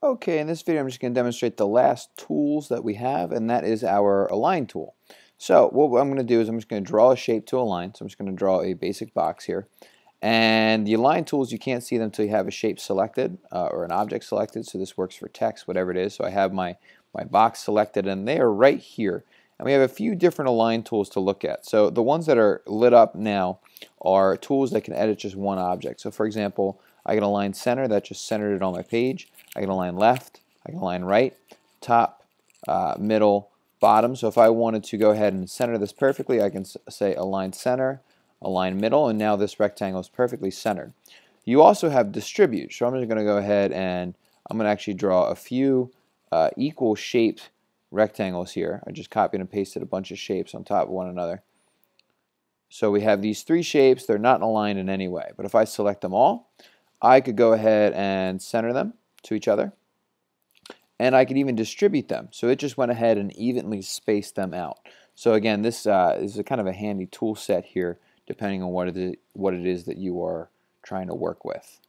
Okay, in this video I'm just going to demonstrate the last tools that we have and that is our align tool. So what I'm going to do is I'm just going to draw a shape to align. So I'm just going to draw a basic box here. And the align tools you can't see them until you have a shape selected uh, or an object selected. So this works for text, whatever it is. So I have my, my box selected and they are right here. And we have a few different align tools to look at. So the ones that are lit up now are tools that can edit just one object. So for example, I can align center, that just centered it on my page. I can align left, I can align right, top, uh, middle, bottom. So if I wanted to go ahead and center this perfectly, I can say align center, align middle, and now this rectangle is perfectly centered. You also have distribute. So I'm just going to go ahead and I'm going to actually draw a few uh, equal shaped rectangles here. I just copied and pasted a bunch of shapes on top of one another. So we have these three shapes. They're not aligned in any way. But if I select them all, I could go ahead and center them to each other. And I could even distribute them. So it just went ahead and evenly spaced them out. So again, this uh, is a kind of a handy tool set here, depending on what it is, what it is that you are trying to work with.